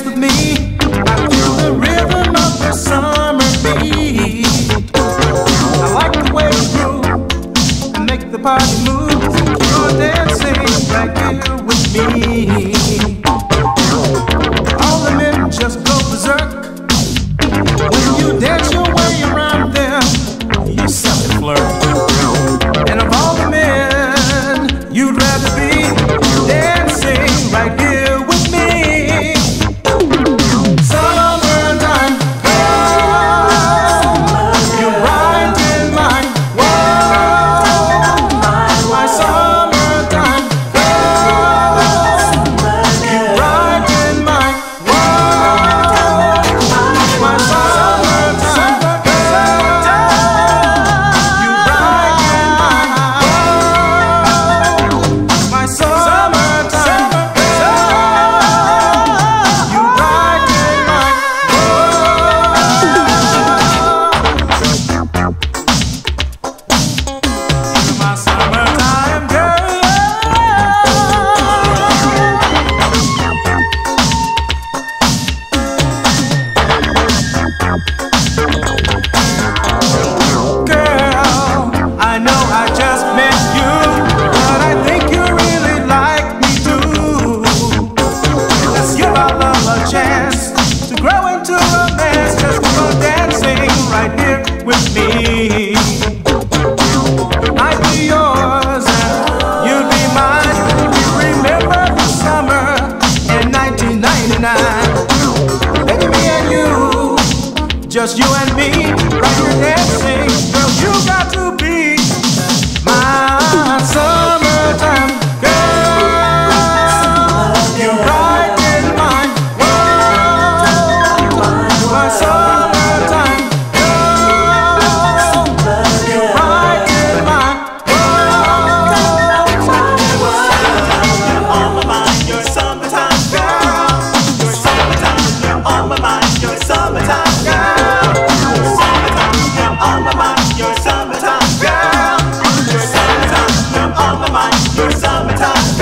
dance with me to the rhythm of the summer beat. I like the way you groove and make the party move. You're dancing like you with me. Just you and me, right here dancing. Girl, you got to be my summertime. summertime.